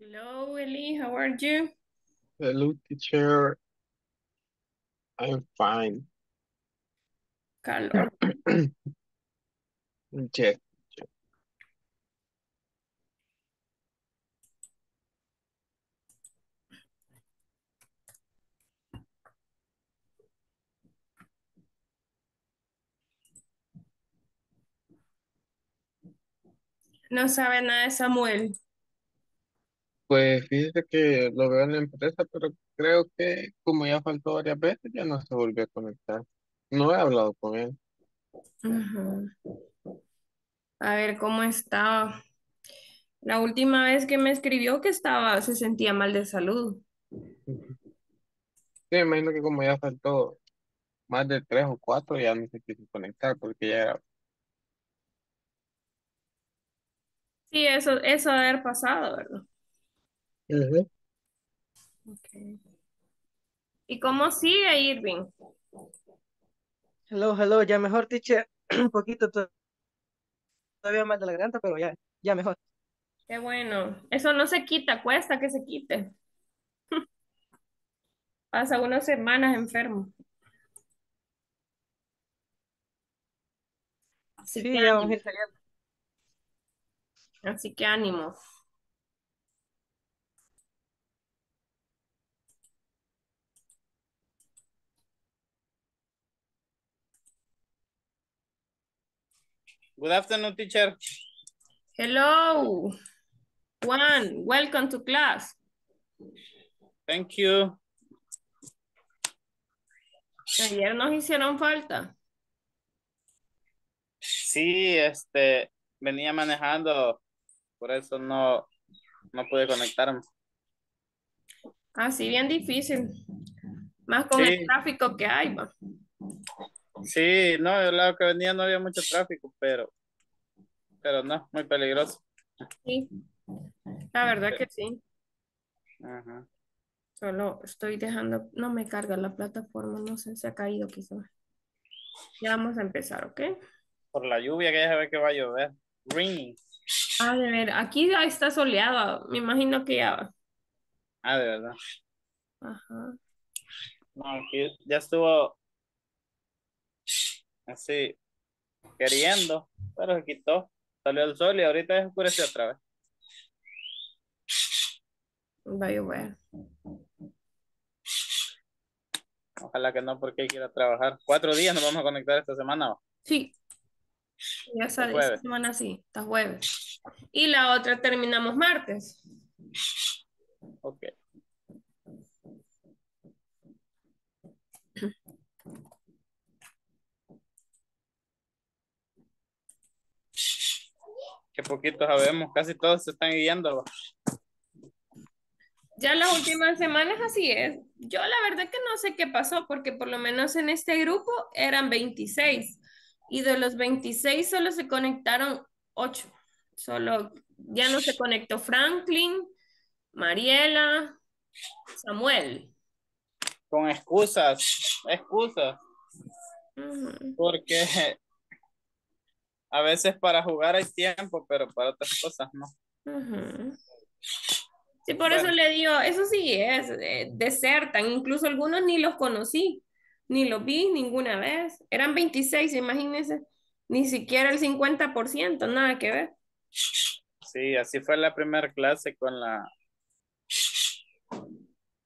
Hello, Eli. How are you? Hello, teacher. I'm fine. Calor. Yes. No sabe nada de Samuel. Pues fíjese que lo veo en la empresa, pero creo que como ya faltó varias veces, ya no se volvió a conectar. No he hablado con él. A ver cómo estaba. La última vez que me escribió que estaba, se sentía mal de salud. Sí, me imagino que como ya faltó más de tres o cuatro, ya no se quiso conectar porque ya era. Sí, eso, eso debe haber pasado, ¿verdad? Ujú. Ok. ¿Y cómo sigue Irving? Hello, hello, ya mejor, teacher. Un poquito to- todavía más de la garganta, pero ya, ya mejor. Qué bueno. Eso no se quita, cuesta que se quite. Pasa unas semanas enfermo. Así Sí, que ya vamos a ánimo. ir saliendo. Así que ánimo. Good afternoon, teacher. Hello, Juan. Welcome to class. Thank you. Ayer nos hicieron falta. Sí, este, venía manejando, por eso no, no pude conectarme. Así bien difícil. Más con el Sí. tráfico que hay, va. Sí, no, del lado que venía no había mucho tráfico, pero, pero no, muy peligroso. Sí. La verdad que sí. Ajá. Solo estoy dejando, no me carga la plataforma, no sé, se ha caído quizás. Ya vamos a empezar, ¿ok? Por la lluvia que ya se ve que va a llover. Raining. Ah, de ver, aquí ya está soleado, me imagino que ya va. Ah, de verdad. Ajá. No, aquí ya estuvo así queriendo, pero se quitó. Salió el sol y ahorita ya se oscureció otra vez. Va a llover. Ojalá que no, porque hay que ir a trabajar. Cuatro días nos vamos a conectar esta semana. ¿va? Sí. Ya esta semana sí, está jueves. Y la otra terminamos martes. Ok. Qué poquito sabemos, casi todos se están guiando. Ya las últimas semanas así es. Yo la verdad que no sé qué pasó, porque por lo menos en este grupo eran 26 y de los 26 solo se conectaron 8. Solo ya no se conectó Franklin, Mariela, Samuel. Con excusas, excusas, porque a veces para jugar hay tiempo, pero para otras cosas no. Sí, por eso le digo, eso sí es, eh, desertan, incluso algunos ni los conocí, ni los vi ninguna vez. Eran 26, imagínense, ni siquiera el 50%, nada que ver. Sí, así fue la primera clase con la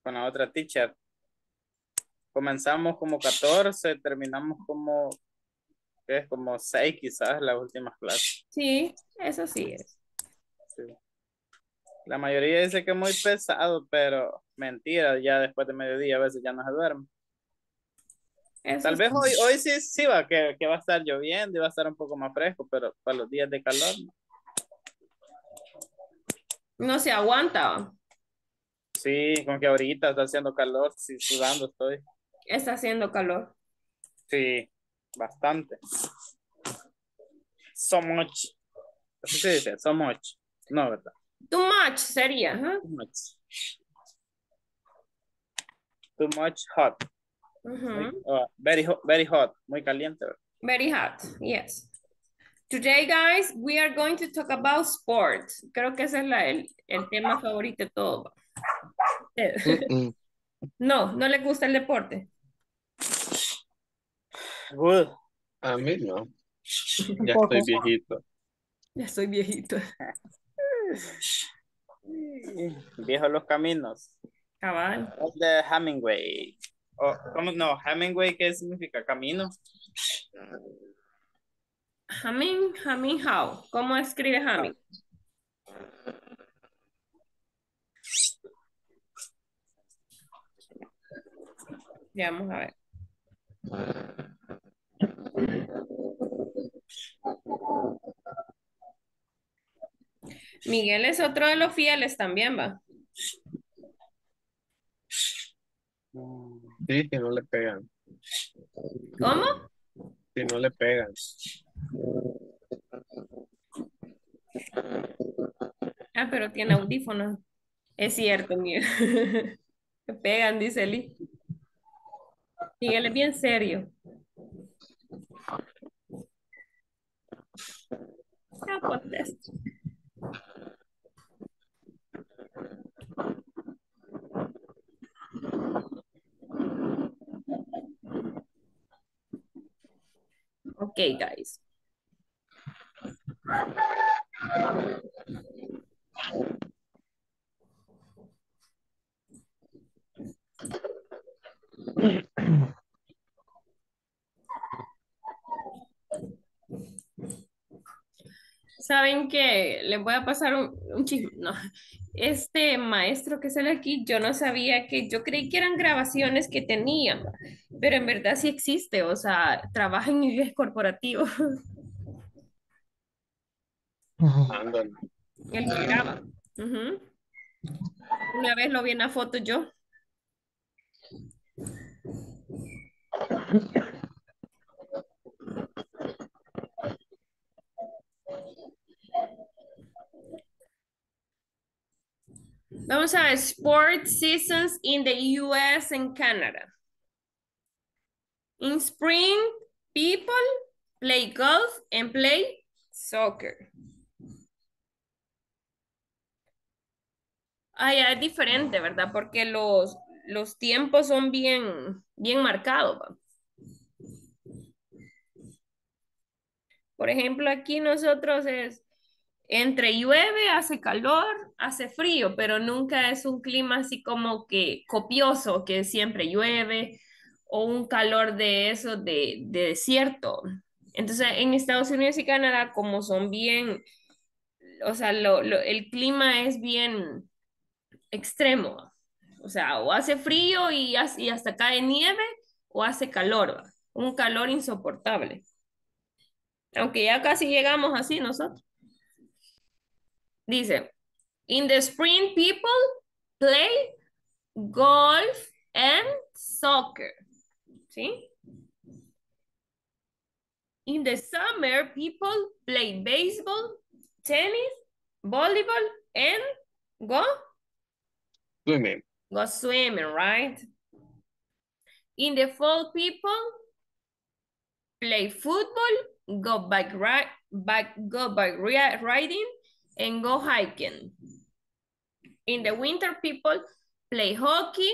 con la otra teacher. Comenzamos como 14, terminamos como ¿qué es? como 6 quizás las últimas clases. Sí, eso sí es. Sí. La mayoría dice que es muy pesado, pero mentira, ya después de mediodía a veces ya no se duerme. Eso Tal vez hoy, hoy sí, sí va, que, que va a estar lloviendo y va a estar un poco más fresco, pero para los días de calor, no. No se aguanta, sí, con que ahorita está haciendo calor, sí, sudando estoy. está haciendo calor. Sí, bastante. So much. Así se dice, so much. No, ¿verdad? Too much sería. Too much. Too much hot. Muy- uh, very hot. Very hot. Muy caliente. Very hot, yes. Today, guys, we are going to talk about sports. Creo que ese es la, el, el tema favorito de todo. Mm, mm. No, no le gusta el deporte. Good. A mí no. Ya estoy viejito. Ya soy viejito. Viejos los caminos. Cabal. The Hemingway. O, ¿cómo? No, Hemingway, ¿qué significa? Camino. Hamin, Hamin how. ¿Cómo escribe Hamin? Ya vamos a ver. Miguel es otro de los fieles también, va. Sí, si no le pegan. ¿Cómo? Si no le pegan. Ah, pero tiene audífonos. Es cierto, Miguel. Me pegan, dice Lee. Miguel es bien serio. Ah, contesto. Okay, guys. Saben que les voy a pasar un, un chisme. No, este maestro que sale aquí, yo no sabía que, yo creí que eran grabaciones que tenían, pero en verdad sí existe, o sea, trabaja en inglés corporativo, Ándale. el que graba. Una vez lo vi en la foto yo. Vamos a ver, sports seasons in the US and Canada. In spring, people play golf and play soccer. Ya es diferente, ¿verdad? Porque los, los tiempos son bien, bien marcados. Por ejemplo, aquí nosotros es entre llueve, hace calor, hace frío, pero nunca es un clima así como que copioso, que siempre llueve, o un calor de eso de, de desierto. Entonces, en Estados Unidos y Canadá, como son bien, o sea, lo, lo- el clima es bien extremo. O sea, o hace frío y, y hasta cae nieve, o hace calor, un calor insoportable. Aunque ya casi llegamos así nosotros. Dice, in the spring people play golf and soccer. ¿Sí? In the summer people play baseball, tennis, volleyball, and go Swimming. go swimming, right? In the fall, people play football, go bike ride, bike, go bike ri- riding, and go hiking. In the winter, people play hockey,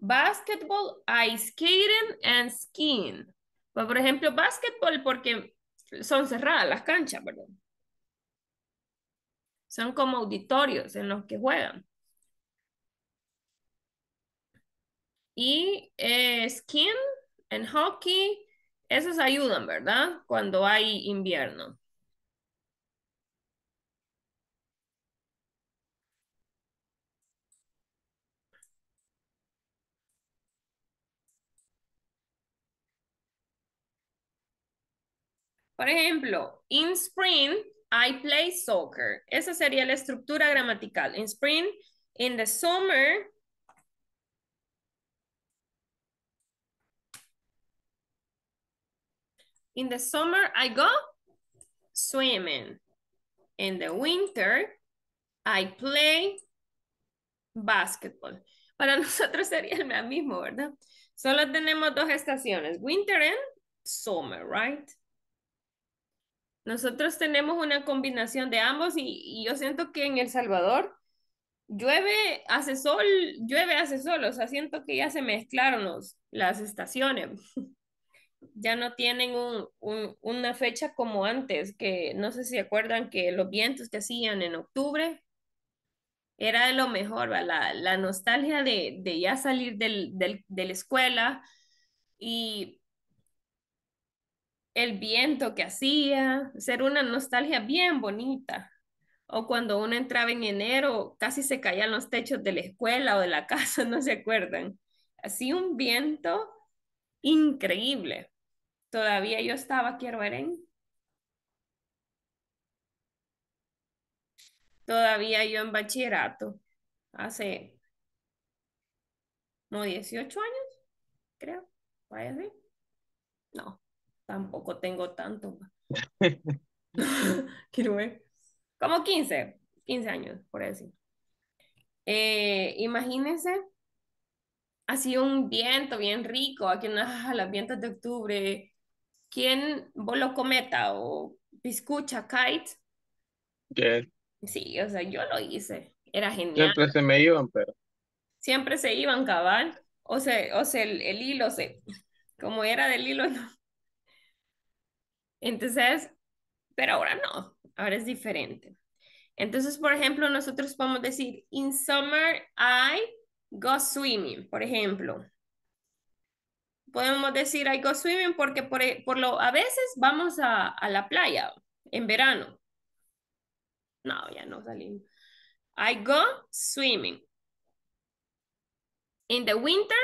basketball, ice skating, and skiing. Pues, por ejemplo, basketball porque son cerradas las canchas, ¿verdad? Son como auditorios en los que juegan. Y eh, skiing and hockey, esos ayudan, ¿verdad? Cuando hay invierno. Por ejemplo, in spring, I play soccer. Esa sería la estructura gramatical. In spring, in the summer, in the summer, I go swimming. In the winter, I play basketball. Para nosotros sería el mismo, ¿verdad? Solo tenemos dos estaciones, winter and summer, right? Nosotros tenemos una combinación de ambos y, y yo siento que en El Salvador llueve, hace sol, llueve, hace sol, o sea, siento que ya se mezclaron los, las estaciones. ya no tienen un, un, una fecha como antes, que no sé si acuerdan que los vientos que hacían en octubre era de lo mejor, la, la, nostalgia de, de ya salir del, del, de la escuela y el viento que hacía, ser una nostalgia bien bonita. O cuando uno entraba en enero, casi se caían los techos de la escuela o de la casa, no se acuerdan. Así un viento increíble. Todavía yo estaba, quiero ver, en... Todavía yo en bachillerato, hace como 18 años, creo. Vaya así. No, tampoco tengo tanto. quiero ver. Como 15, 15 años, por decir. Eh, imagínense, así un viento bien rico, aquí en las vientos de octubre. ¿Quién voló cometa o piscucha, kite? Sí, o sea, yo lo hice. Era genial. Siempre se me iban, pero. Siempre se iban, cabal. O sea, o sea el, el hilo se. Como era del hilo, no. Entonces, pero ahora no. Ahora es diferente. Entonces, por ejemplo, nosotros podemos decir, in summer I go swimming, por ejemplo. Podemos decir I go swimming porque por, por lo, a veces vamos a, a la playa en verano. No, ya no salimos. I go swimming. In the winter,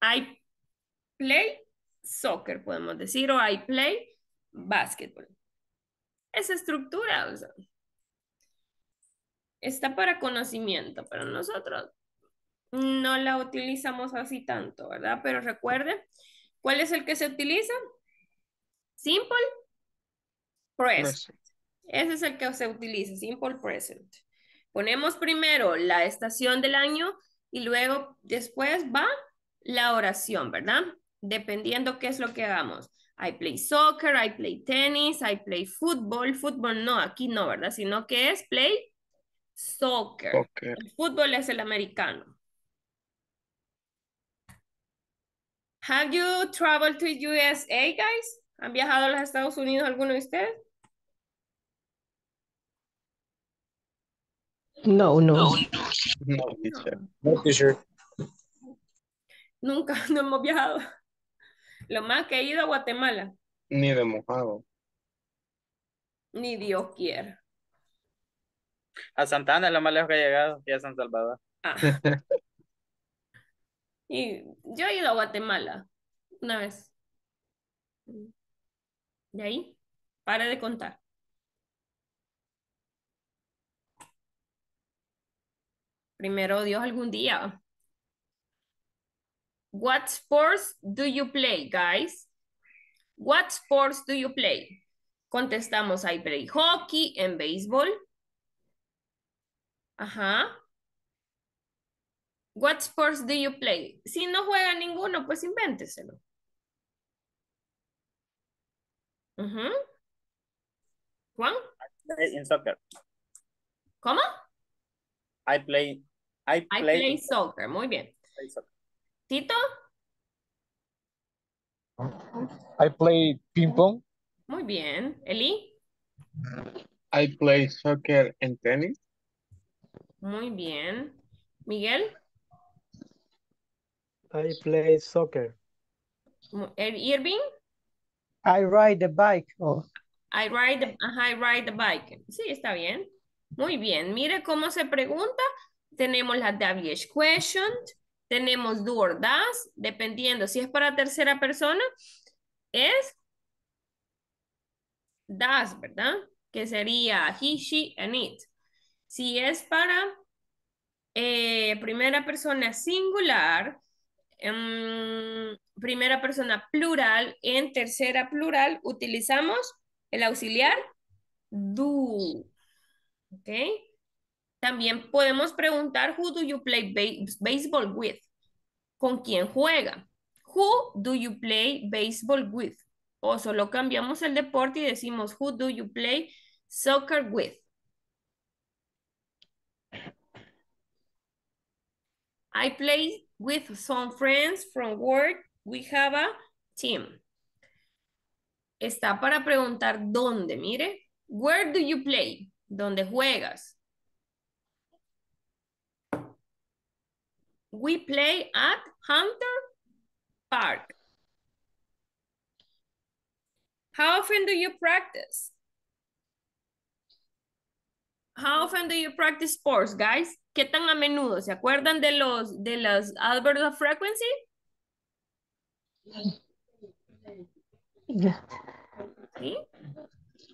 I play soccer, podemos decir, o I play basketball. Esa estructura, o sea, está para conocimiento, pero nosotros no la utilizamos así tanto, ¿verdad? Pero recuerde, ¿cuál es el que se utiliza? Simple present. Ese es el que se utiliza, simple present. Ponemos primero la estación del año y luego después va la oración, ¿verdad? Dependiendo qué es lo que hagamos. I play soccer, I play tennis, I play football. Fútbol no, aquí no, ¿verdad? Sino que es play soccer. soccer. El fútbol es el americano. Have you traveled to USA, guys? ¿Han viajado a los Estados Unidos alguno de ustedes? No, no. No, teacher. No, teacher. Nunca, no hemos viajado. Lo más que he ido a Guatemala. Ni de mojado. Ni Dios quiera. A Santana es lo más lejos que he llegado, y a San Salvador. Ah. y yo he ido a Guatemala una vez. De ahí, pare de contar. Primero Dios algún día. What sports do you play, guys? What sports do you play? Contestamos, I play hockey en béisbol. Ajá. What sports do you play? Si no juega ninguno, pues invénteselo. Uh -huh. Juan? I play in soccer. ¿Cómo? I play. I play, I play soccer. Muy bien. play soccer. Tito? I play ping pong. Muy bien. Eli? I play soccer and tennis. Muy bien. Miguel? I play soccer. Mu- Er- Irving? I ride the bike. Oh, I ride, the, I ride the bike. Sí, está bien. Muy bien. Mire cómo se pregunta. Tenemos la WH question, tenemos do or does, dependiendo si es para tercera persona, es does, ¿verdad? Que sería he, she, and it. Si es para eh, primera persona singular, em, primera persona plural, en tercera plural utilizamos el auxiliar do. ¿Ok? También podemos preguntar, who do you play ba- baseball with? ¿Con quién juega? Who do you play baseball with? O solo cambiamos el deporte y decimos, who do you play soccer with? I play with some friends from work. We have a team. Está para preguntar dónde, mire. Where do you play? ¿Dónde juegas? We play at Hunter Park. How often do you practice? How often do you practice sports, guys? ¿Qué tan a menudo? ¿Se acuerdan de los de los adverbs of frequency? ¿Sí?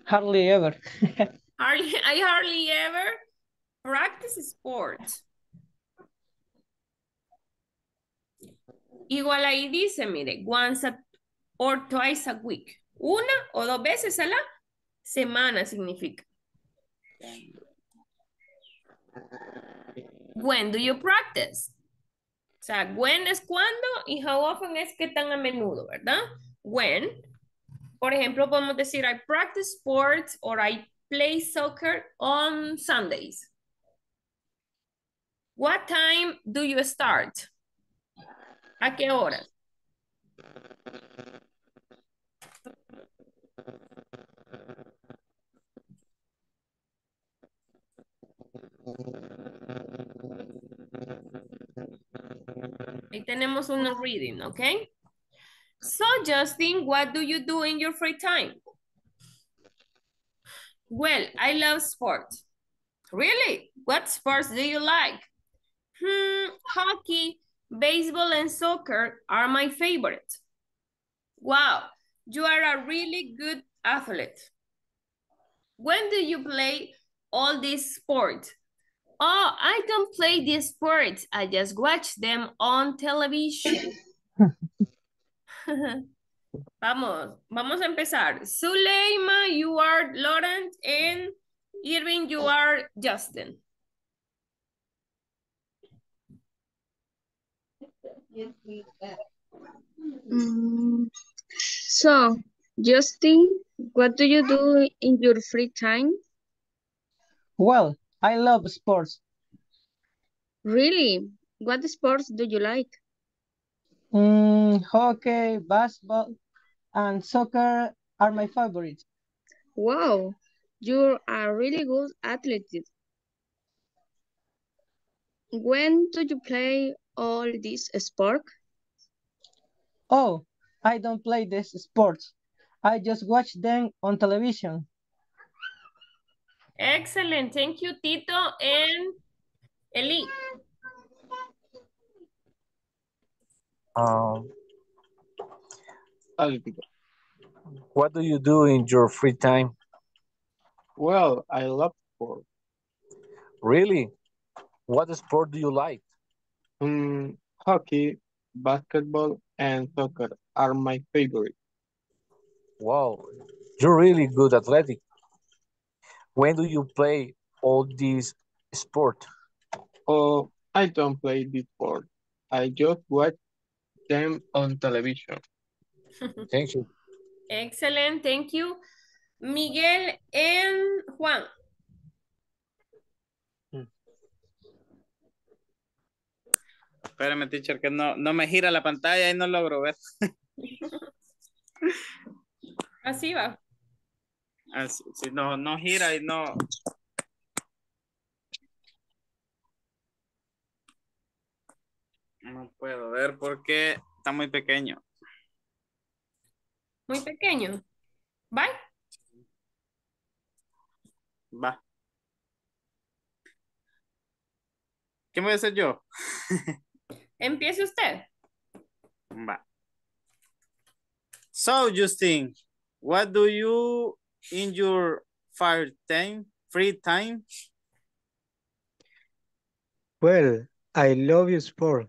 Hardly ever. Hardly, I hardly ever practice sports. Igual ahí dice, mire, once a, or twice a week. Una o dos veces a la semana significa. When do you practice? O sea, when es cuando y how often es que tan a menudo, ¿verdad? When. Por ejemplo, podemos decir I practice sports or I play soccer on Sundays. What time do you start? ¿A qué hora? Ahí tenemos unos reading, ¿ok? So, Justin, what do you do in your free time? Well, I love sports. Really? What sports do you like? Hmm, hockey, baseball, and soccer are my favorite. Wow, you are a really good athlete. When do you play all these sports? Oh, I don't play these sports. I just watch them on television. vamos, vamos a empezar. Suleima, you are Laurent, and Irving, you are Justin. Mm, so, Justin, what do you do in your free time? Well, I love sports. Really? What sports do you like? Mm, hockey, basketball, and soccer are my favorites. Wow, you're a really good athlete. When do you play all this sport? Oh, I don't play these sports. I just watch them on television. Excellent. Thank you, Tito and Eli. Um, Dale, what do you do in your free time? Well, I love sport. Really? What sport do you like? Mm, hockey, basketball, and soccer are my favorite. Wow, you're really good athletic. When do you play all these sport? Oh, I don't play this sport. I just watch them on television. Thank you. Excellent. Thank you. Miguel and Juan. Espérame, teacher, que no, no me gira la pantalla y no logro ver. Así va. Así, si no, no gira y no. No puedo ver porque está muy pequeño. Muy pequeño. Bye. Va. ¿Qué voy a hacer yo? Empiece usted. Va. So, Justin, what do you in your fire time, free time? Well, I love you sport.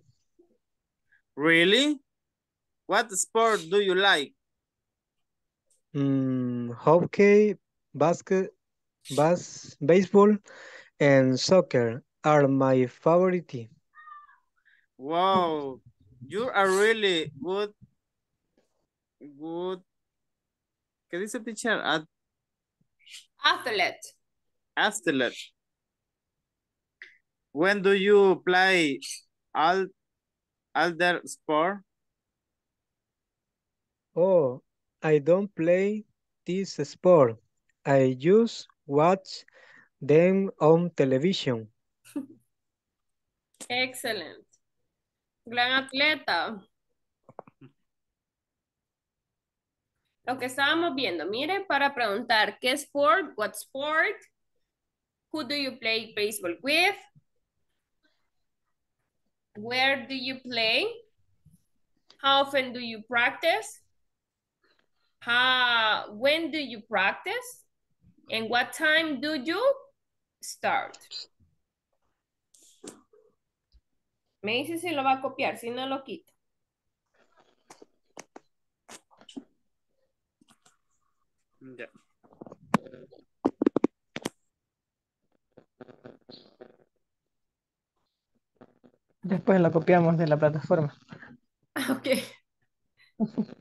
Really? What sport do you like? Mm, hockey, basket, bas baseball, and soccer are my favorite. Wow, you are really good, good ¿Qué dice teacher? At- Athlete. Athlete. When do you play all other sport? Oh, I don't play this sport. I just watch them on television. Excellent. Gran atleta. Lo que estábamos viendo, miren, para preguntar, ¿qué sport? What sport? Who do you play baseball with? Where do you play? How often do you practice? How, when do you practice? And what time do you start? Me dice si lo va a copiar, si no lo quito. Ya. Después lo copiamos de la plataforma. Ok.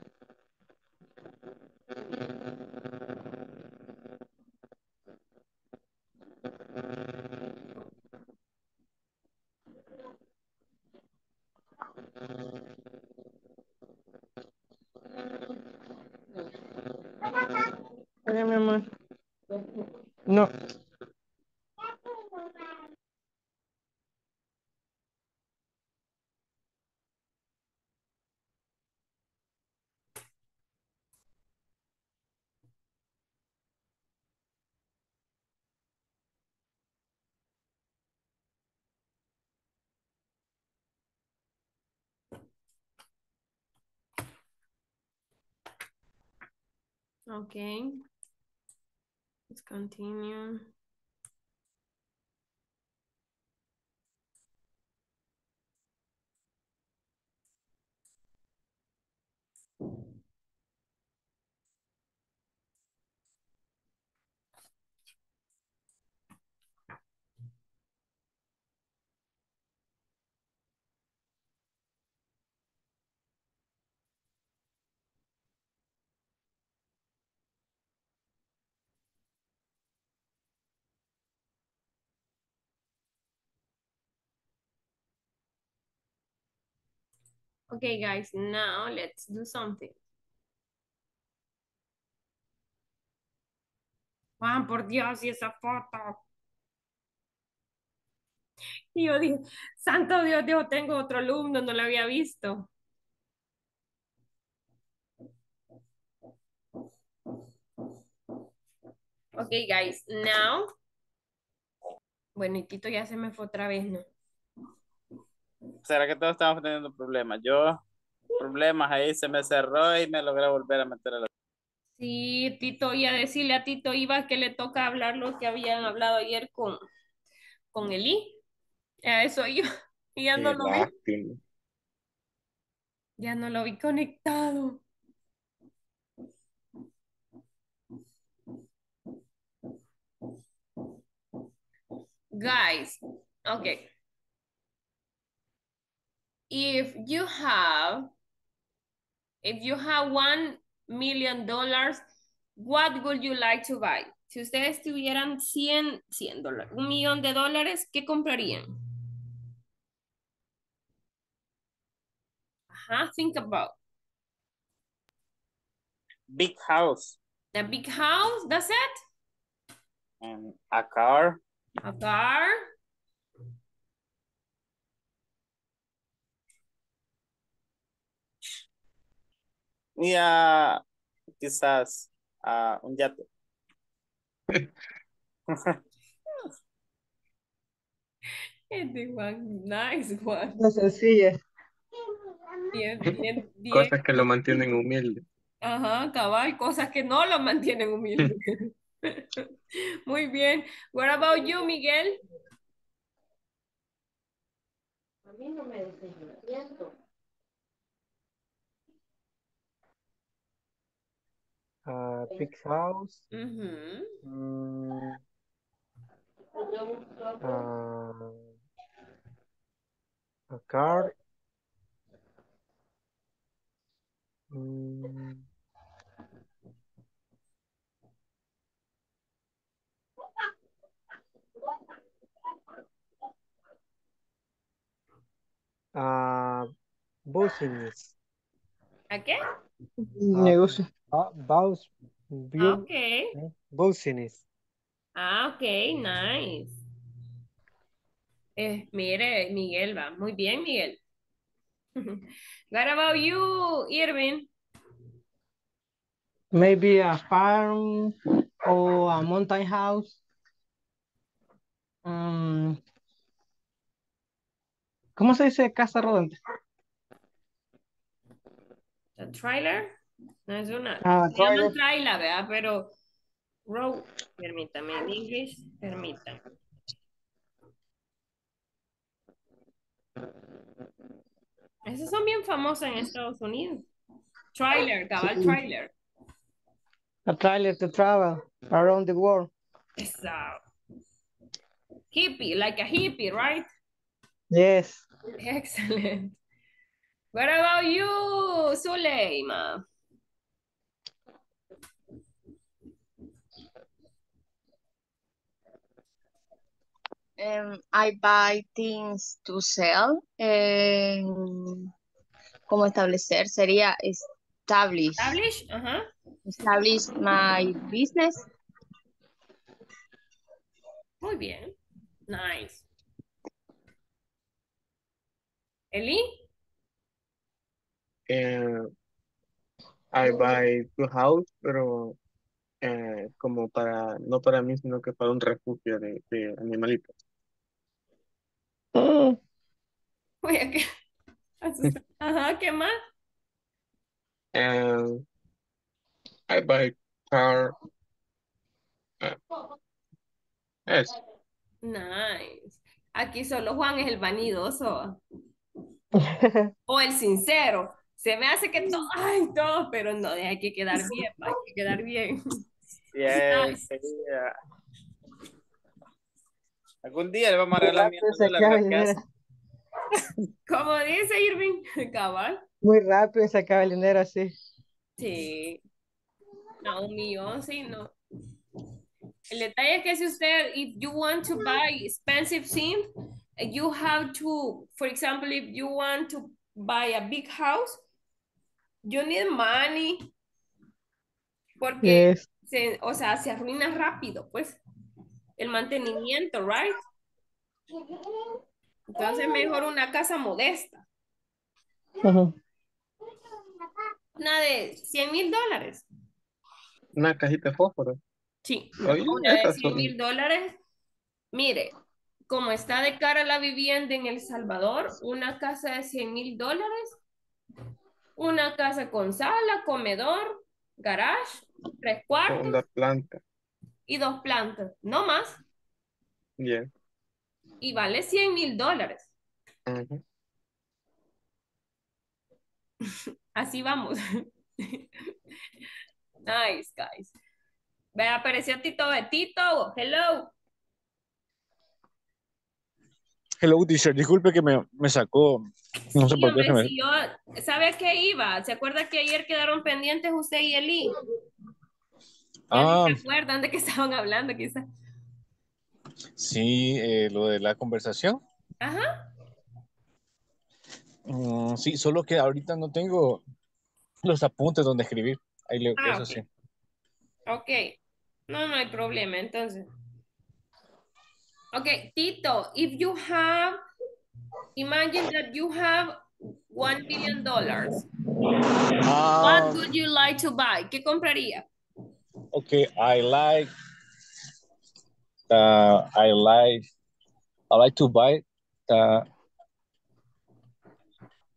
No. Okay. Let's continue. Okay, guys, now let's do something. Juan, por Dios, y esa foto. Y yo dije, santo Dios, Dios, tengo otro alumno, no lo había visto. Okay, guys, now. Bueno, y Tito ya se me fue otra vez, ¿no? ¿Será que todos estamos teniendo problemas? Yo, problemas ahí, se me cerró y me logré volver a meter a la... Sí, Tito, y a decirle a Tito Iba que le toca hablar lo que habían hablado ayer con, con Eli. A eso yo. Y ya no lo vi. Ya no lo vi conectado. Guys, okay. If you have, if you have one million dollars, what would you like to buy? Si ustedes tuvieran 100, 100 dólares, un millón de dólares, ¿qué comprarían? Ajá, think about. Big house A big house, that's it? and a car. A car? Y ah, quizás ah, un yate. Este one, nice one. La sencilla. Bien, bien, bien. Cosas que lo mantienen humilde. Ajá, cabal, cosas que no lo mantienen humilde. Muy bien. What about you, Miguel? A Uh, Big House. Uh -huh. mm, uh, a Car. Mm, business. ¿A qué? Negocio. Uh, bus, Ah, bu- ok. business. Ah, ok, nice. Eh, mire, Miguel va. Muy bien, Miguel. What about you, Irving? Maybe a farm or a mountain house. Um, ¿Cómo se dice casa rodante? ¿A trailer? No es una. Ah, se ¿verdad? Pero road, permítame, en inglés, permítame. Esos son bien famosos en Estados Unidos. Trailer, cabal trailer. A trailer to travel around the world. It's a hippie, like a hippie, right? Yes. Excellent. What about you, Zuleima? Um, I buy things to sell. em, ¿Cómo establecer? Sería establish. Establish? Ajá. Establish my business. Muy bien. Nice. Eli? Eh, I buy two house, pero eh, como para, no para mí, sino que para un refugio de, de animalitos. Mm, Oye, ¿qué? Ajá, ¿qué más? And I buy car. eh, es, Nice. Aquí solo Juan es el vanidoso. O el sincero. Se me hace que todo, ay, todo, pero no, hay que quedar bien, hay que quedar bien. Yes, sería. Algún día le vamos a regalar mi casa. Como dice Irving, cabal. Muy rápido se acaba el dinero así. Sí. No, un millón, sí, no. El detalle es que si usted, if you want to buy expensive things, you have to, for example, if you want to buy a big house, you need money. Porque, Yes. se, o sea, se arruina rápido, pues, el mantenimiento, right? Entonces, mejor una casa modesta. Una de 100 mil dólares. una cajita de fósforo. Sí, Oye, una de esas 100 son- mil dólares. Mire, como está de cara la vivienda en El Salvador, una casa de 100 mil dólares, una casa con sala, comedor, garage, tres cuartos Segunda planta. Y dos plantas, no más, Bien. y vale 100 mil dólares. Ujú. Así vamos. Nice, guys. Ve, apareció Tito Betito. Hello. Hello, teacher. Disculpe que me, me sacó. No sé Sí, por qué hombre, me. si yo, ¿sabe qué iba? ¿Se acuerda que ayer quedaron pendientes usted y Eli? Ah, ¿Se acuerdan de qué estaban hablando quizás? sí, eh, lo de la conversación. Ajá. Mm, sí, solo que ahorita no tengo los apuntes donde escribir. Ahí le, Ah, eso ok. sí. Ok. No, no hay problema, entonces. Ok, Tito, if you have, imagine that you have one million dollars. Ah, What would you like to buy? ¿Qué compraría? Okay. I like. Uh, I like. I like to buy the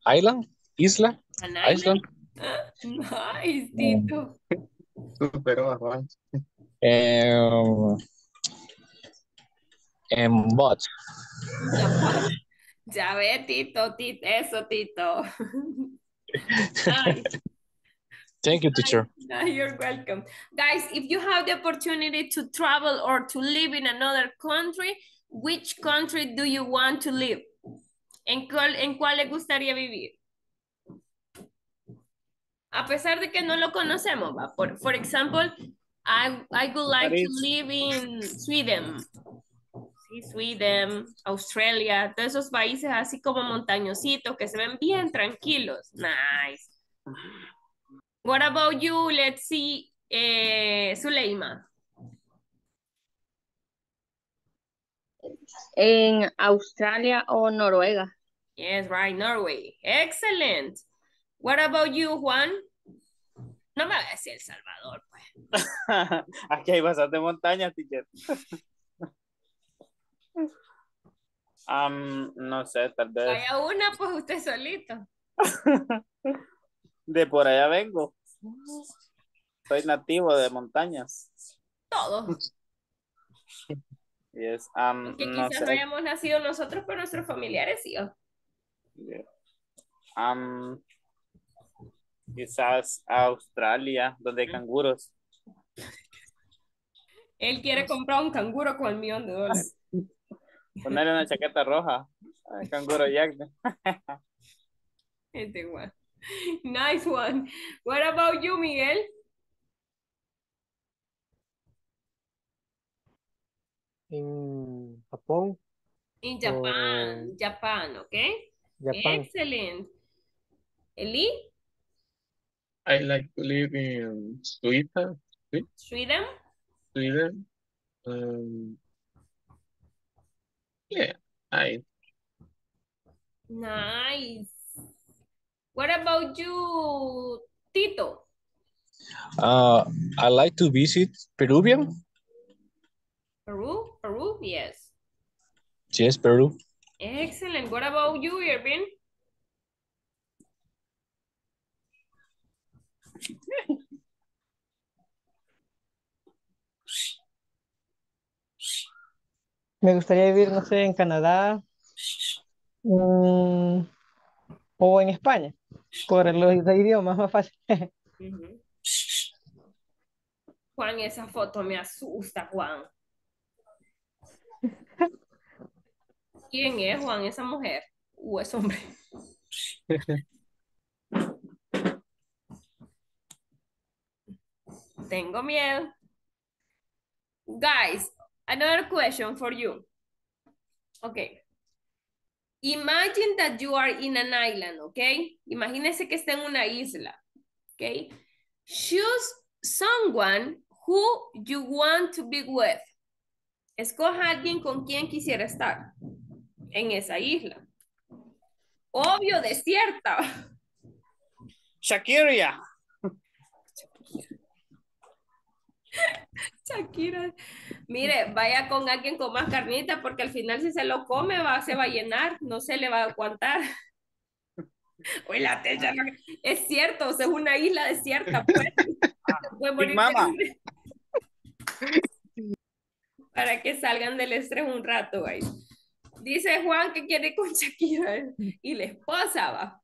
island, isla, An Iceland. Nice, Tito. Superó a Juan. Um, and but Ya ve, Tito, Tito, eso, Tito. Nice. Thank you, teacher. You're welcome. Guys, if you have the opportunity to travel or to live in another country, which country do you want to live? ¿En cuál, en cuál le gustaría vivir? A pesar de que no lo conocemos, ¿va? Por, for example, I, I would like to live in Sweden. Sí, Sweden, Australia, todos esos países así como montañositos que se ven bien tranquilos. Nice. What about you? Let's see, eh, Zuleima. En Australia o Noruega. Yes, right, Norway. Excellent. What about you, Juan? No me va a decir El Salvador, pues. Aquí hay bastante montañas, teacher. Am, no sé, tal vez. Vaya una, pues usted solito. De por allá vengo. Soy nativo de montañas. Todos. Yes, am, Que quizás no sé. hayamos nacido nosotros, pero nuestros familiares sí. Am, quizás Australia, donde hay canguros. Él quiere comprar un canguro con el millón de dólares. Ponerle una chaqueta roja. Canguro Jack. Este one. Nice one. What about you, Miguel? En Japón, In Japan. Japan, okay? Japón. Excellent. Eli? I like to live in Sweden, Sweden? Sweden. Um, yeah, I Nice. What about you, Tito? Uh, I like to visit Peruvian. Peru? Peru? Yes. Yes, Peru. Excellent. What about you, Irvin? Me gustaría vivir, no sé, en Canadá mm, o en España, por los idiomas más fácil. Juan, esa foto me asusta, Juan. ¿Quién es Juan, esa mujer? Uh, es hombre. Tengo miedo. Guys, another question for you. Okay. Imagine that you are in an island, okay? Imagínese que está en una isla, okay? Choose someone who you want to be with. Escoja a alguien con quien quisiera estar en esa isla. Obvio, desierta. Shakira. Shakira. Mire, vaya con alguien con más carnita porque al final si se lo come va, se va a llenar, no se le va a aguantar. Uy, la techa, es cierto, o sea, es una isla desierta, pues. Morir. Para que salgan del estrés un rato, ahí. Dice Juan que quiere con Shakira y la esposa va.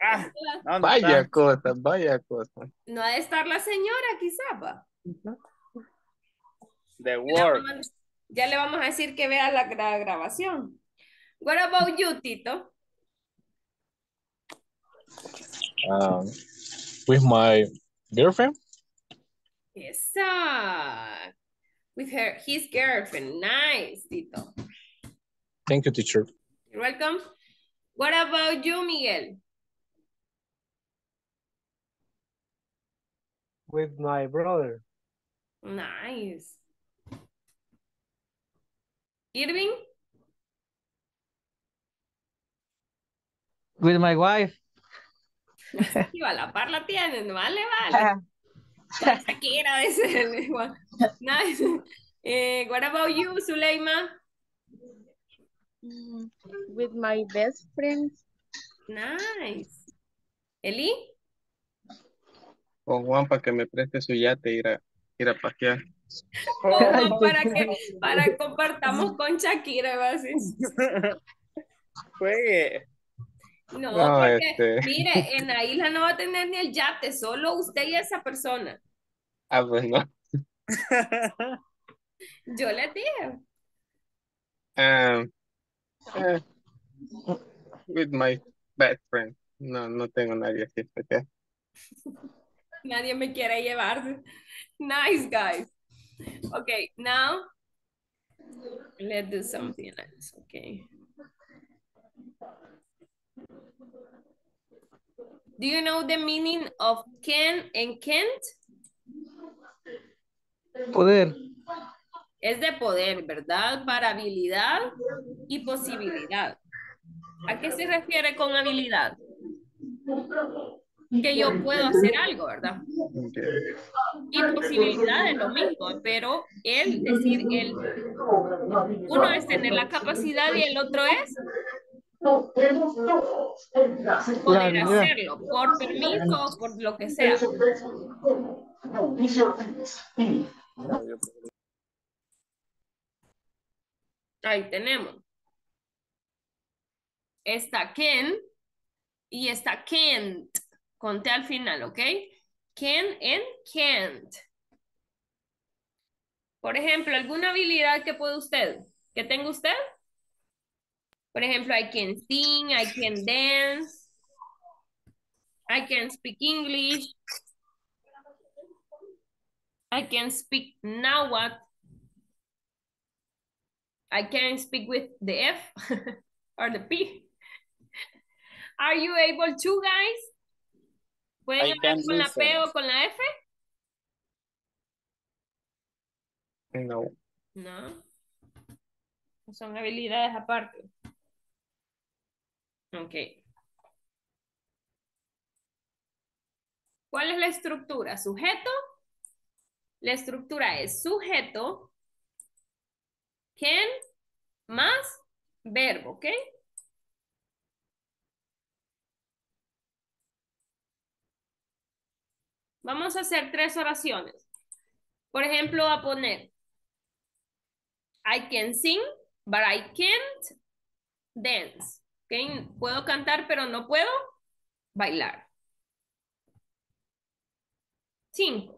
Ah, Vaya cosa, vaya cosa. No ha de estar la señora, quizás va. The Ya le World. vamos- Ya le vamos a decir que vea la, gra- grabación. What about you, Tito? Um, with my girlfriend. Esa. With her, his girlfriend. Nice, Tito. Thank you, teacher. You're welcome. What about you, Miguel? with my brother. Nice. Irving? With my wife. Y a la par la tienen, vale, vale. Shakira ese igual. Nice. Eh, what about you, Zuleima? Mm, With my best friend. Nice. Eli? Con Juan para que me preste su yate e ir a, ir a pasear. Como para que para compartamos con Shakira, va a decir. Juegue. No, No, porque este. mire, en la isla no va a tener ni el yate, solo usted y esa persona. Ah, pues no. Yo le dije. Eh, with my best friend. No, no tengo nadie así especial. Nadie me quiere llevar. Nice, guys. Okay, now Let's do something else, okay. Do you know the meaning of can and can't? Poder. Es de poder, ¿verdad? Para habilidad y posibilidad. ¿A qué se refiere con habilidad? Que yo puedo hacer algo, ¿verdad? Y posibilidad es lo mismo, pero él decir, él, uno es tener la capacidad y el otro es poder hacerlo, por permiso o por lo que sea. Ahí tenemos. Está can y está Conté al final, ¿ok? Can and can't. Por ejemplo, ¿alguna habilidad que puede usted? ¿Que tenga usted? Por ejemplo, I can sing, I can dance, I can speak English, I can speak Nahuatl, I can speak with the F or the P. Are you able to, guys? ¿Pueden hablar con la. P o con la F? No. No. Son habilidades aparte. Ok. ¿Cuál es la estructura? ¿Sujeto? La estructura es sujeto, can, más verbo, ¿ok? Vamos a hacer tres oraciones. Por ejemplo, a poner I can sing, but I can't dance. Puedo cantar, pero no puedo bailar. Cinco.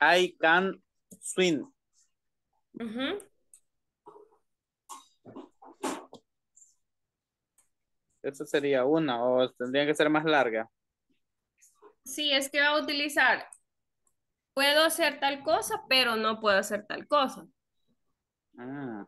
I can swim. Ujú. Esa sería una, o tendría que ser más larga. Sí, es que va a utilizar. Puedo hacer tal cosa, pero no puedo hacer tal cosa. Ah.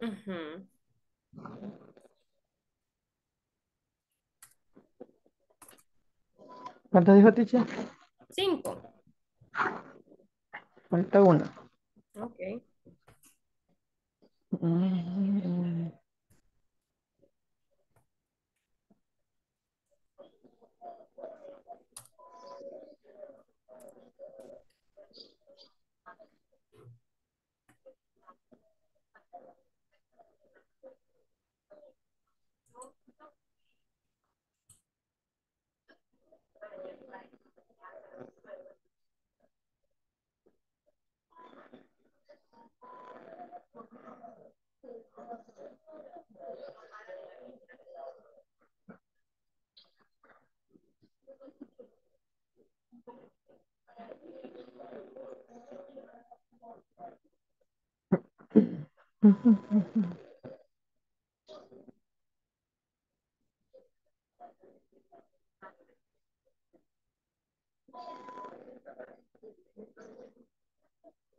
Ujú. ¿Cuánto dijo teacher? Cinco. Falta uno. Ok. Mm,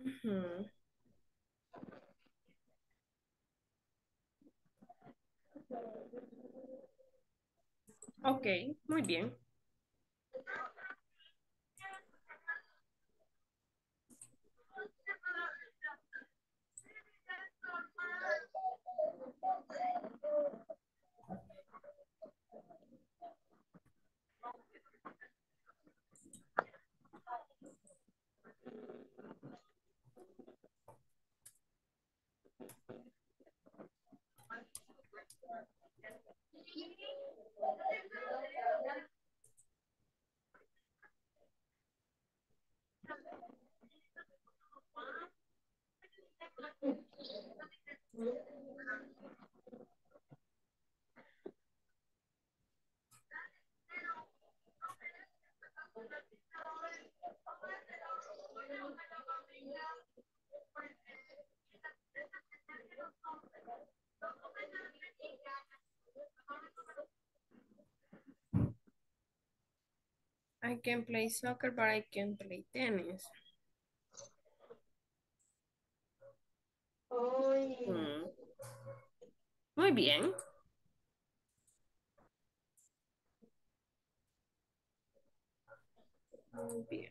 Ujú. Ok, muy bien. I can play soccer, but I can't play tennis. Mm. Muy bien. Muy bien.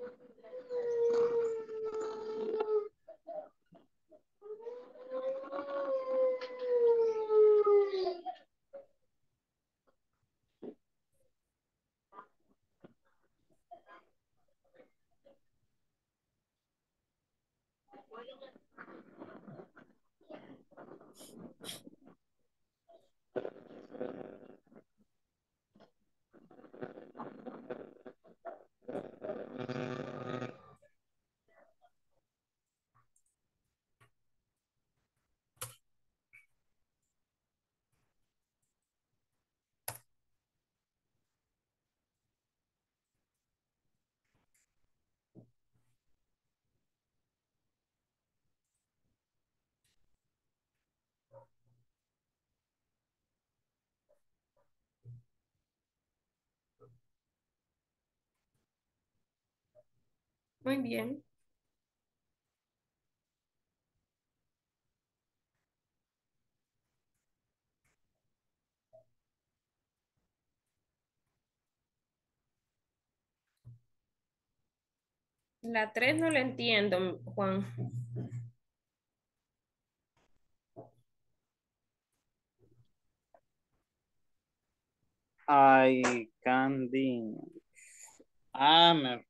Uh... Muy bien. La 3 no la entiendo, Juan. I can be. Ah, me...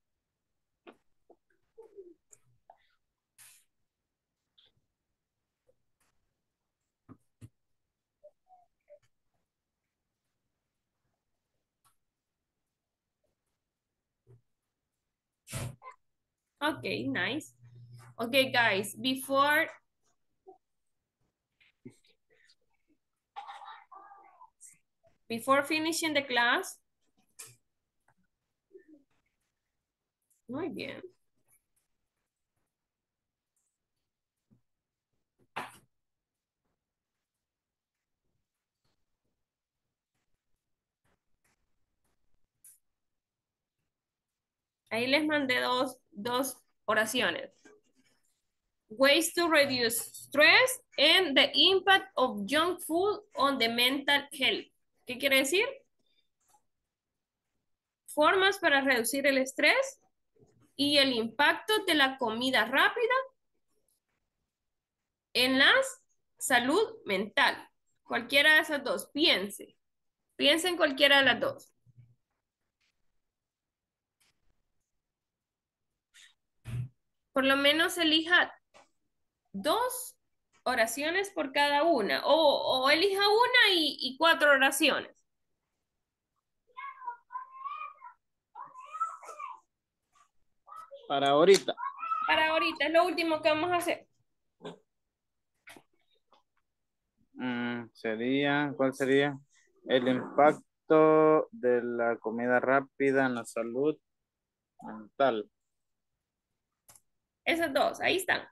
Okay, nice. Okay, guys, before before finishing the class. Muy bien. Ahí les mandé dos, dos oraciones. Ways to reduce stress and the impact of junk food on the mental health. ¿Qué quiere decir? Formas para reducir el estrés y el impacto de la comida rápida en la salud mental. Cualquiera de esas dos, piense. Piense en cualquiera de las dos. Por lo menos elija dos oraciones por cada una o, o elija una y, y cuatro oraciones. Para ahorita. Para ahorita, es lo último que vamos a hacer. Mm, sería, ¿cuál sería? El impacto de la comida rápida en la salud mental. Esas dos, ahí están.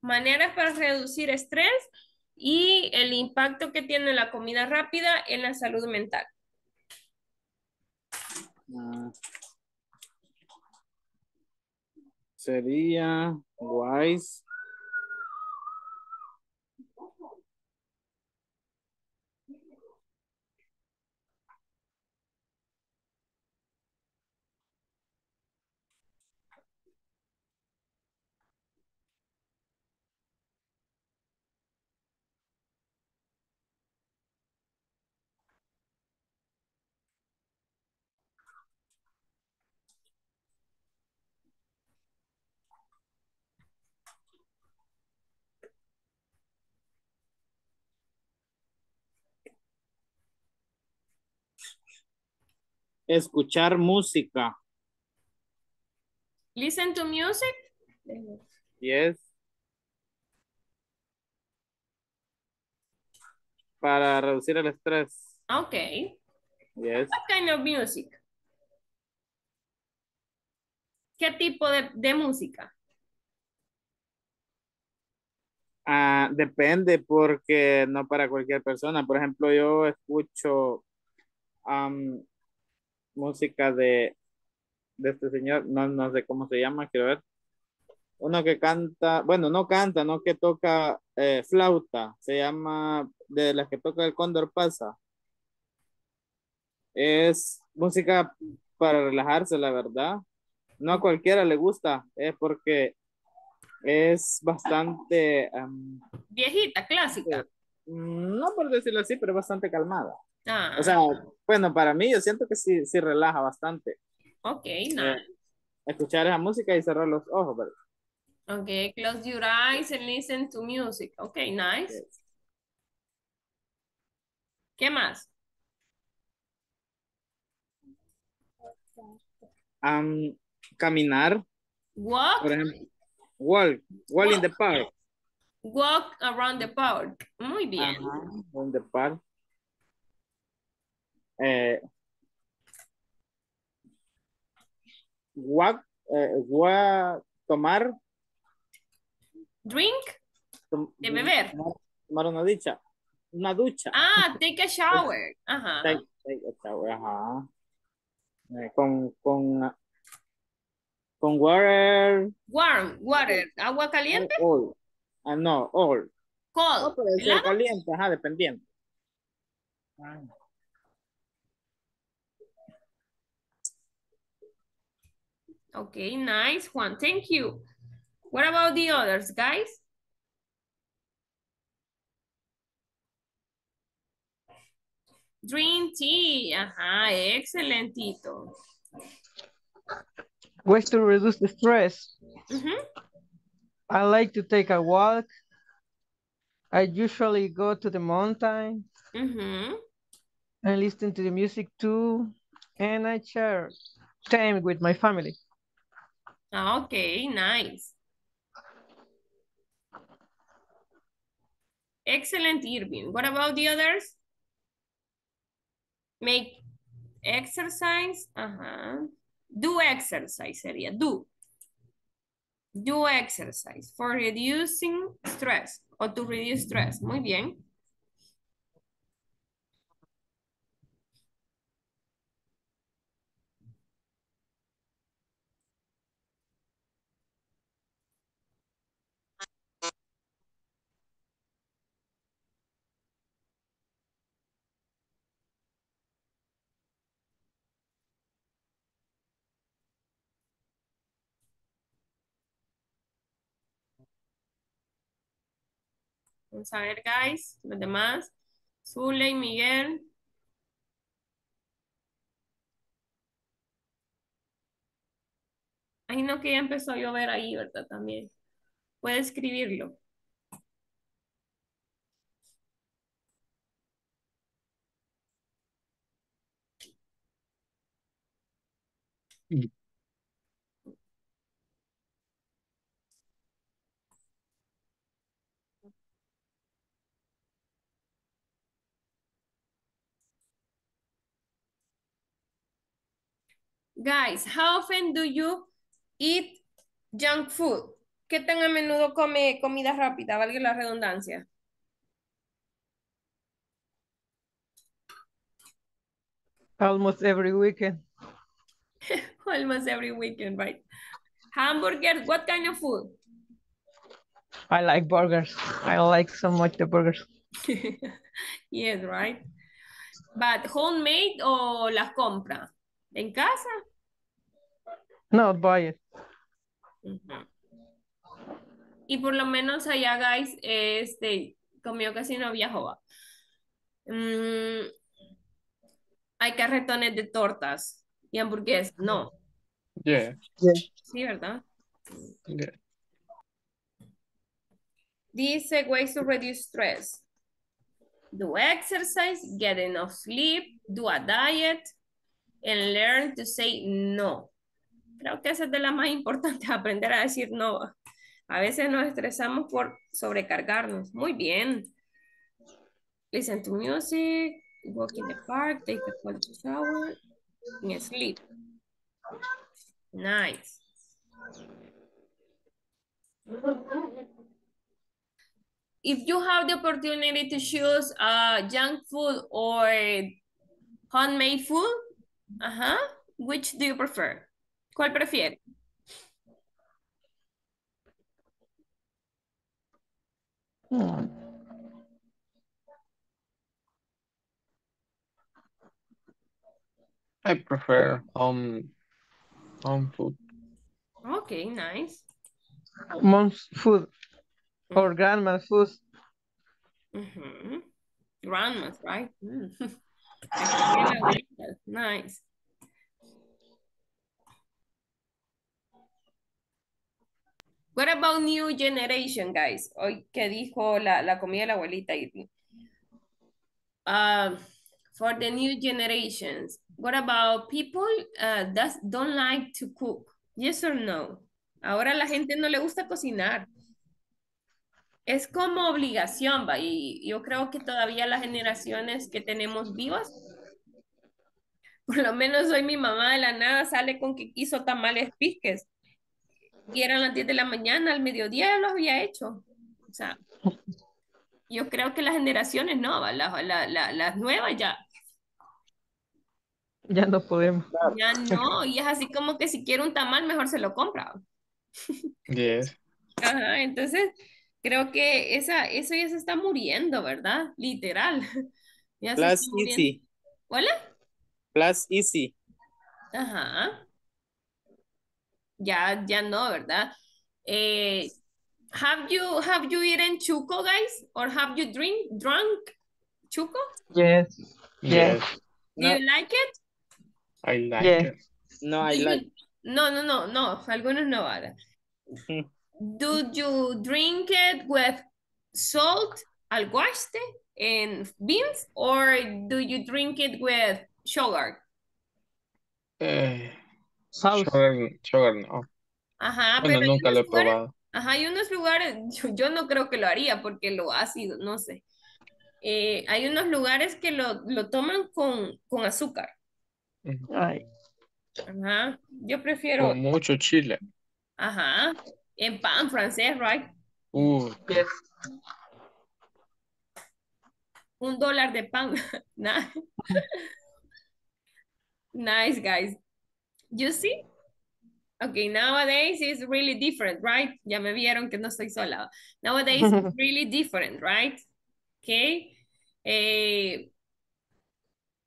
Maneras para reducir estrés y el impacto que tiene la comida rápida en la salud mental. Ah. sería wise. Escuchar música. Listen to music. Yes. Para reducir el estrés. Okay. Yes. What kind of music? ¿Qué tipo de, de música? Ah, depende porque no para cualquier persona. Por ejemplo, yo escucho am, música de, de este señor, no, no sé cómo se llama, quiero ver. Uno que canta, bueno, no canta, no que toca eh, flauta, se llama de las que toca el cóndor pasa. Es música para relajarse, la verdad. No a cualquiera le gusta, es porque es bastante, am, Viejita, clásica. no por decirlo así, pero bastante calmada. Ah, O sea, bueno, para mí yo siento que sí, sí relaja bastante. ok, Eh, nice. escuchar esa música y cerrar los ojos, ¿verdad? Okay, close your eyes and listen to music. Okay, nice. ¿Qué más? Am, caminar, Walk, por ejemplo, walk, walk in the park. walk around the park. Muy bien. Ajá, the park. Eh, walk, eh, walk, tomar, Drink, tom- de beber. tomar, tomar una ducha, una ducha. Ah, take a shower. Ajá. Take- take a shower, ajá. Eh, con, con, con water, Warm, water. Agua caliente. all. Ah, no, all. No Cold. ser helado. caliente, ajá, dependiendo. Ah, Okay, nice one. Thank you. What about the others, guys? Drink tea. Ajá, excelentito. Ways to reduce the stress. Ujú. I like to take a walk. I usually go to the mountain mm-hmm. Ujú. and listen to the music too. And I share time with my family. Ah, Okay, nice. Excellent, Irving. What about the others? Make exercise. Uh-huh. Do exercise sería do. Do exercise for reducing stress or to reduce stress. Muy bien. Vamos a ver, guys, los demás. Zule y Miguel. Ay, no, que ya empezó a llover ahí, ¿verdad? También. Puede escribirlo. Guys, how often do you eat junk food? ¿Qué tan a menudo come comida rápida? Valga la redundancia. Almost every weekend. Almost every weekend, right? Hamburger, what kind of food? I like burgers. I like so much the burgers. yes, right? But homemade o las compra? ¿En casa? No, buy it. Ujú. Y por lo menos allá, guys, este, como yo casi no viajo, va. Mm, hay carretones de tortas y hamburguesas. No, Yeah, sí, ¿verdad? yeah. Dice ways to reduce stress. Do exercise, get enough sleep, do a diet, and learn to say no. Creo que esa es de las más importantes, aprender a decir no. A veces nos estresamos por sobrecargarnos. Muy bien. Listen to music, walk in the park, take a cold shower, and sleep. Nice. If you have the opportunity to choose uh, junk food or homemade food, ajá, which do you prefer? ¿Cuál prefiere? Hmm. I prefer home home food. Okay, nice. Mom's food or grandma's food. Mhm. Grandmas, right? Mm. Nice. What about new generation, guys? Hoy que dijo la, la comida de la abuelita. Um, for the new generations, what about people uh, that don't like to cook? Yes or no? Ahora la gente no le gusta cocinar. Es como obligación, va, y yo creo que todavía las generaciones que tenemos vivas, por lo menos hoy mi mamá de la nada sale con que quiso tamales pisques, y eran las 10 de la mañana, al mediodía ya lo había hecho. O sea, yo creo que las generaciones no, va, la- la- la- las nuevas ya, Ya no podemos. ya no, y es así como que si quiere un tamal, mejor se lo compra. Yes. Ajá, entonces creo que esa, eso ya se está muriendo, ¿verdad? Literal. Ya se Plus easy. ¿Hola? Plus easy. Ajá. Ya, ya no, ¿verdad? Eh, have you have you eaten chuco, guys? Or have you drink drunk chuco? Yes. Yes. Do No. you like it? I like Yeah. it. No, I like. No, no, no, no. Algunos no vale. Do you drink it with salt, alguaste, and beans, or do you drink it with sugar? Eh, sugar, sugar no. Ajá, Bueno, pero hay nunca lo he lugares- probado. Ajá, hay unos lugares, yo, yo no creo que lo haría porque lo ácido, no sé. Eh, hay unos lugares que lo, lo toman con, con azúcar. Ay, Ajá, yo prefiero, Con mucho chile. ajá, en pan francés, right? Uh, yes. Un dólar de pan. Nice, guys. You see? Okay, nowadays it's really different, right? Ya me vieron que no estoy sola. Nowadays it's really different, right? Okay. Eh,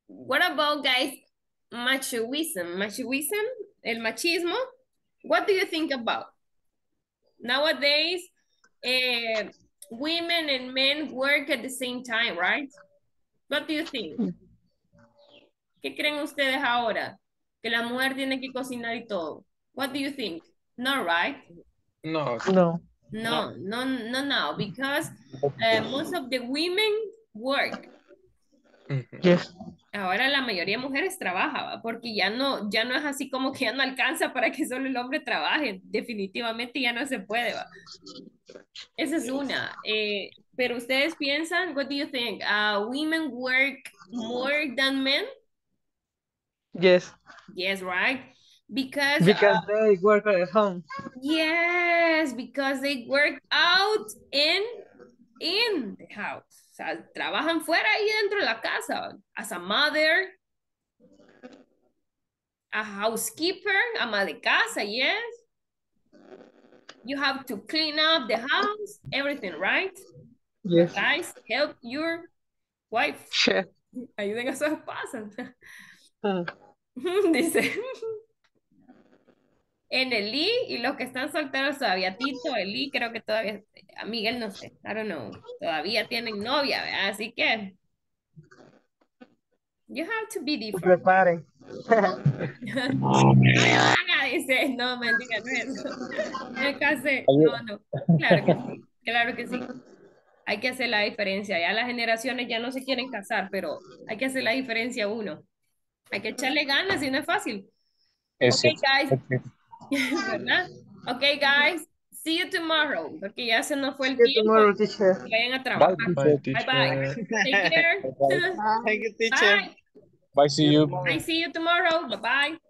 what about, guys, machoism? Machoism, el machismo. What do you think about? Nowadays, eh, women and men work at the same time, right? What do you think? ¿Qué creen ustedes ahora? Que la mujer tiene que cocinar y todo. What do you think? No, right? no. No. No, no, no, no, because uh, most of the women work. Yes. Ahora la mayoría de mujeres trabaja, ¿va? porque ya no, ya no es así como que ya no alcanza para que solo el hombre trabaje. Definitivamente ya no se puede, ¿va? Esa es una. Eh, pero ustedes piensan, what do you think? Uh, women work more than men? Yes. Yes, right. Because, Because uh, they work at home. yes, because they work out in, in the house. Sea, trabajan fuera y dentro de la casa. As a mother, a housekeeper, ama de casa, yes. You have to clean up the house, everything, right? Yes. Guys, help your wife. Sure. Ayuden a su esposa. Mm. Dice. En Eli y los que están solteros todavía, Tito, Eli, creo que todavía, a Miguel no sé, I don't know, todavía tienen novia, ¿verdad? Así que, you have to be different. Preparen. Haga, dice, no, mentira, no eso. Me casé, no, no, claro que sí, claro que sí. Hay que hacer la diferencia, ya las generaciones ya no se quieren casar, pero hay que hacer la diferencia uno. Hay que echarle ganas y no es fácil. Es Okay, guys. ¿Verdad? Okay, guys. See you tomorrow. Porque ya se nos fue el See you tiempo. tomorrow, teacher. Que Vayan a trabajar. Bye, Bye bye. Take care. Thank you, teacher. Bye. Bye, see you. I see you tomorrow. Bye bye.